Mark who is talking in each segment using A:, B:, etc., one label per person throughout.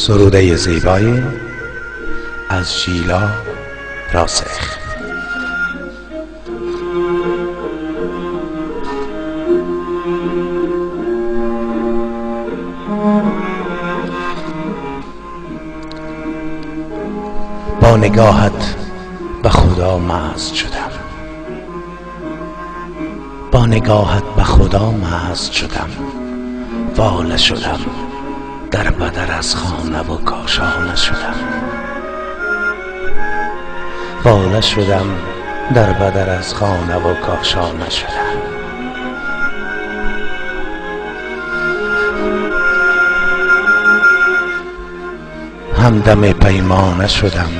A: سروده زیبایی از شیلا راسخ. با نگاهت به خدا مست شدم. با نگاهت به خدا مست شدم. واله شدم. در بدر از خانه و کاشانه شدم. واله شدم در بدر از خانه و کاشانه شدم. همدم پیمانه شدم.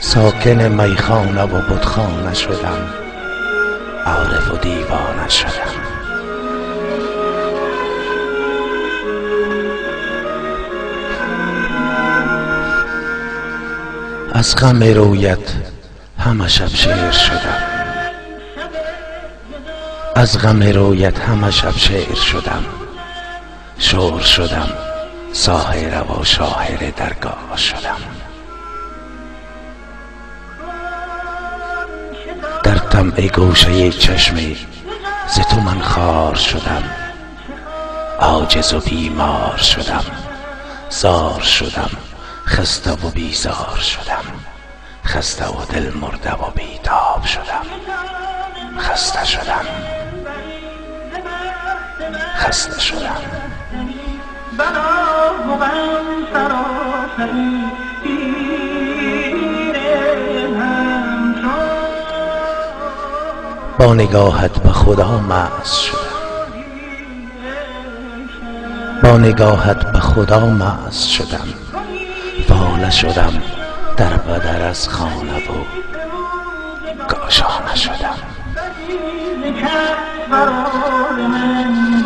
A: ساکن میخانه و بتخانه شدم. عارف و دیوانه شدم. از غم رویت همه شب شعر شدم از غم رویت همه شب شعر شدم. شور شدم ساهر و شاهر درگاه شدم. در طمع گوشه چشمی ز تو من خار شدم. عاجز و بیمار شدم زار شدم. خسته و بیزار شدم. خسته و دل مرده و بیتاب شدم. خسته شدم. خسته شدم. با نگاهت به خدا مست شدم. با نگاهت به خدا مست شدم. واله شدم در بدر از خانه و کاشانه شدم
B: قرار من